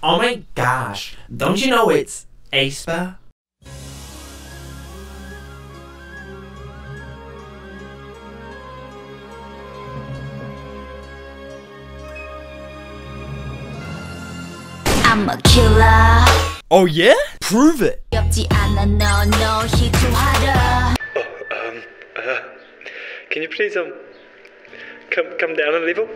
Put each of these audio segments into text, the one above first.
Oh my gosh, don't you know it's Aespa? I'm a killer. Oh yeah? Prove it. Oh, um, uh, can you please um come come down a level?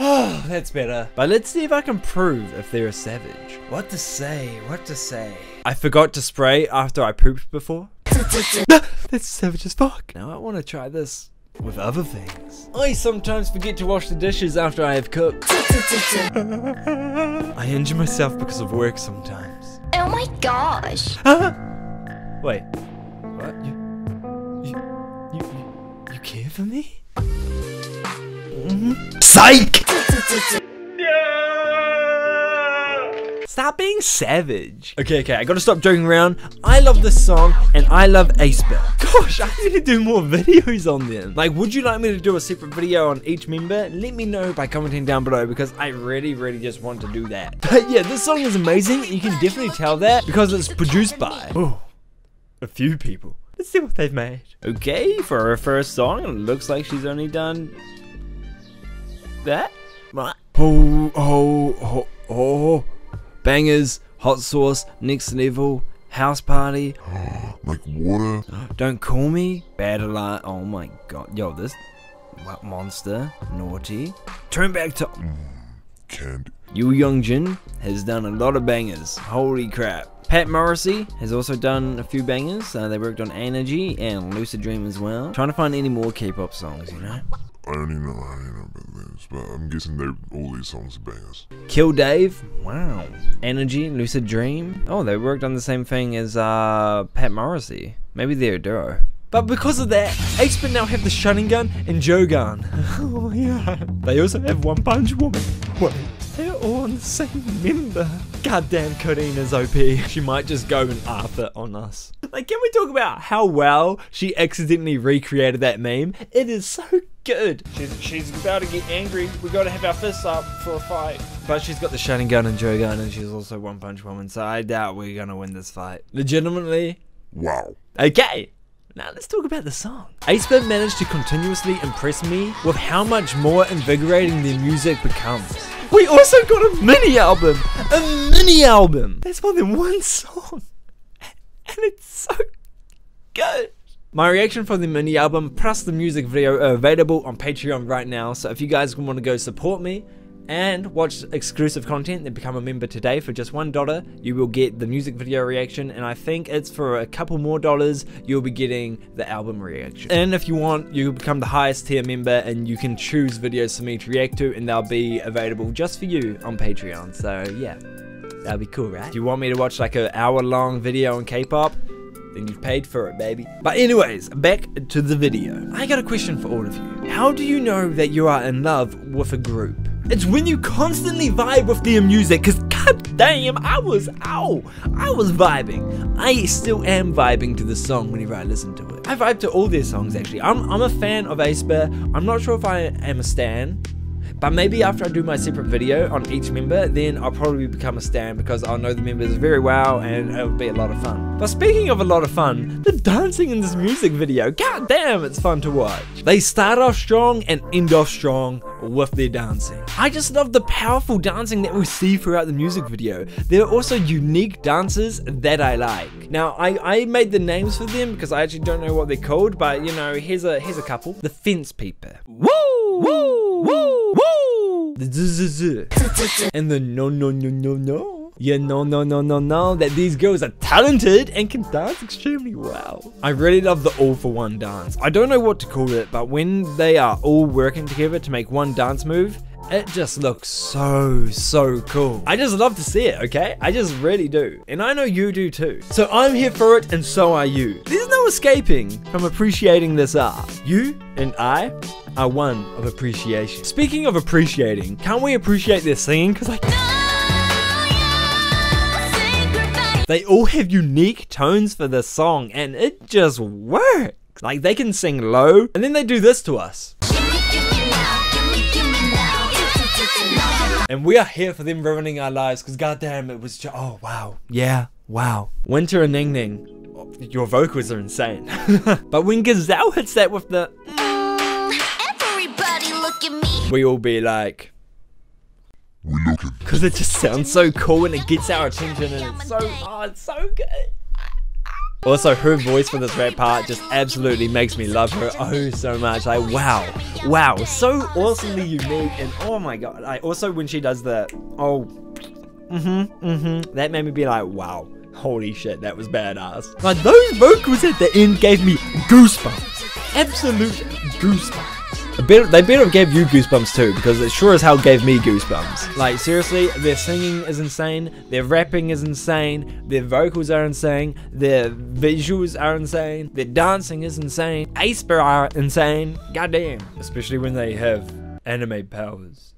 Oh, that's better. But let's see if I can prove if they're a savage. What to say? What to say? I forgot to spray after I pooped before. That's savage as fuck. Now I want to try this with other things. I sometimes forget to wash the dishes after I have cooked. I injure myself because of work sometimes. Oh my gosh Wait, what? You, you, you, you, you care for me? Psych! Stop being savage. Okay, okay, I gotta stop joking around. I love this song and I love aespa. Gosh, I need to do more videos on them. Like, would you like me to do a separate video on each member? Let me know by commenting down below because I really, really just want to do that. But yeah, this song is amazing. You can definitely tell that because it's produced by oh, a few people. Let's see what they've made. Okay, for her first song, it looks like she's only done that. What? Oh, oh, oh, oh. Bangers, hot sauce, next level, house party. like water. Don't call me bad alert. Oh my god, yo, this what monster, naughty. Turn back to Candy. Yu Youngjin has done a lot of bangers. Holy crap. Pat Morrissey has also done a few bangers. Uh, they worked on Energy and Lucid Dream as well. Trying to find any more K-pop songs, you know. I only know I only know about this, but I'm guessing they're all these songs are bangers. Kill Dave. Wow. Energy, Lucid Dream. Oh, they worked on the same thing as uh, Pat Morrissey. Maybe they're a duo. But because of that, aespa now have the Sharingan and Jogan. oh yeah. They also have One Punch Woman. Wait, they're all on the same member. Goddamn, Karina's OP. She might just go and arth it on us. Like, can we talk about how well she accidentally recreated that meme? It is so good. She's, she's about to get angry. We gotta have our fists up for a fight. But she's got the Sharingan and Jogan, and she's also One Punch Woman, so I doubt we're gonna win this fight. Legitimately, Wow. Okay. Now let's talk about the song. aespa managed to continuously impress me with how much more invigorating their music becomes. We also got a mini album! A mini album! That's more than one song. And it's so good. My reaction for the mini album plus the music video are available on Patreon right now. So if you guys want to go support me and watch exclusive content, then become a member today for just one dollar. You will get the music video reaction, and I think it's for a couple more dollars. You'll be getting the album reaction. And if you want, you become the highest tier member, and you can choose videos for me to react to, and they'll be available just for you on Patreon. So yeah. That'd be cool, right? If you want me to watch like an hour long video on K-pop, then you've paid for it, baby. But anyways, back to the video. I got a question for all of you. How do you know that you are in love with a group? It's when you constantly vibe with their music, cause god damn, I was ow, I was vibing. I still am vibing to the song whenever I listen to it. I vibe to all their songs actually. I'm I'm a fan of aespa. I'm not sure if I am a stan. But maybe after I do my separate video on each member, then I'll probably become a stan because I'll know the members very well and it'll be a lot of fun. But speaking of a lot of fun, the dancing in this music video, god damn, it's fun to watch. They start off strong and end off strong with their dancing. I just love the powerful dancing that we see throughout the music video. There are also unique dances that I like. Now, I, I made the names for them because I actually don't know what they're called, but you know, here's a here's a couple. The Fence Peeper. Woo! Woo! Woo! Woo! The zzz and the no no no no no. Yeah, no, no, no, no, no, that these girls are talented and can dance extremely well. I really love the all for one dance. I don't know what to call it, but when they are all working together to make one dance move, it just looks so, so cool. I just love to see it, okay? I just really do. And I know you do too. So I'm here for it, and so are you. There's no escaping from appreciating this art. You and I are one of appreciation. Speaking of appreciating, can't we appreciate their singing? Because like. They all have unique tones for the song and it just works. Like they can sing low and then they do this to us. and we are here for them ruining our lives because goddamn, it was just oh wow, yeah, wow. Winter and Ningning, oh, your vocals are insane. but when Giselle hits that with the, mm, Everybody look at me. we all be like. We looking. Because it just sounds so cool and it gets our attention and it's so, oh, it's so good. Also, her voice for this rap part just absolutely makes me love her oh so much. Like, wow, wow, so awesomely unique. And oh my god, I also when she does the oh, mm hmm, mm hmm, that made me be like, wow, holy shit, that was badass. Like, those vocals at the end gave me goosebumps. Absolute goosebumps. Bit, they better have gave you goosebumps too, because it sure as hell gave me goosebumps. Like seriously, their singing is insane, their rapping is insane, their vocals are insane, their visuals are insane, their dancing is insane, aespa are insane. Goddamn, especially when they have anime powers.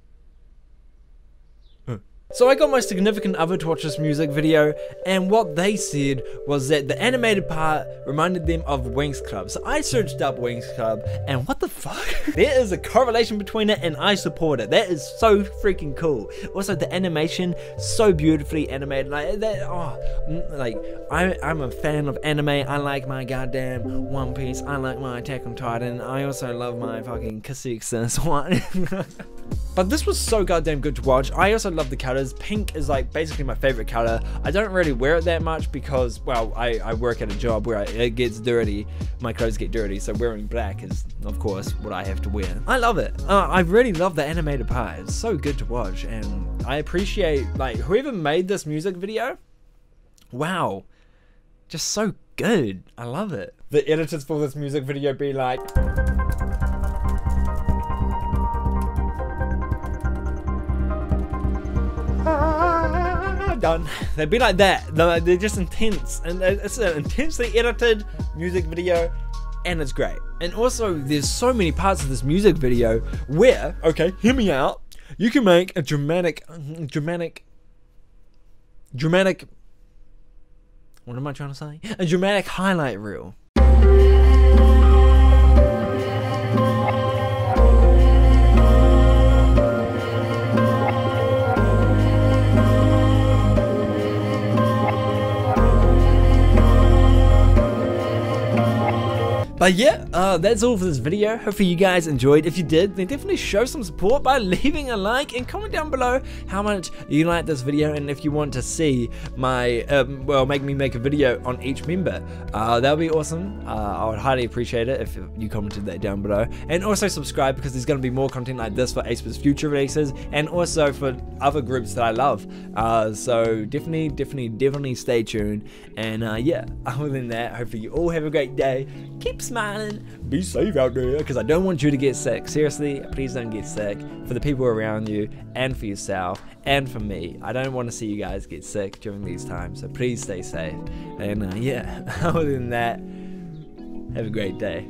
So I got my significant other to watch this music video, and what they said was that the animated part reminded them of Winx Club. So I searched up Winx Club, and what the fuck? there is a correlation between it, and I support it. That is so freaking cool. Also, the animation, so beautifully animated. Like that, oh, mm, like I, I'm a fan of anime. I like my goddamn One Piece. I like my Attack on Titan. I also love my fucking Kha'Zix and. But this was so goddamn good to watch. I also love the colors. Pink is like basically my favorite color. I don't really wear it that much because, well, I, I work at a job where I, it gets dirty. My clothes get dirty, so wearing black is, of course, what I have to wear. I love it. Uh, I really love the animated part. It's so good to watch, and I appreciate like whoever made this music video. Wow, just so good. I love it. The editors for this music video be like. They'd be like that. They're, they're just intense, and it's an intensely edited music video, and it's great. And also, there's so many parts of this music video where, okay, hear me out. You can make a dramatic, dramatic, dramatic. What am I trying to say? A dramatic highlight reel. But yeah, uh, that's all for this video. Hopefully you guys enjoyed. If you did, then definitely show some support by leaving a like and comment down below how much you like this video and if you want to see my, um, well, make me make a video on each member. Uh, that would be awesome. Uh, I would highly appreciate it if you commented that down below. And also subscribe because there's going to be more content like this for aespa's future releases and also for other groups that I love. Uh, so definitely, definitely, definitely stay tuned. And uh, yeah, other than that, hopefully you all have a great day. Keep smiling. Be safe out there because I don't want you to get sick. Seriously, please don't get sick for the people around you and for yourself and for me. I don't want to see you guys get sick during these times. So please stay safe. And uh, yeah, other than that, have a great day.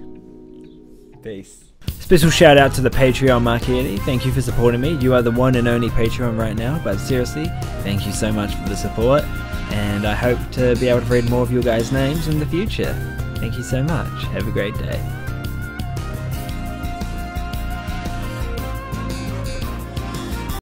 Peace. Special shout out to the Patreon Marquetti. Thank you for supporting me. You are the one and only Patreon right now. But seriously, thank you so much for the support. And I hope to be able to read more of your guys' names in the future. Thank you so much. Have a great day.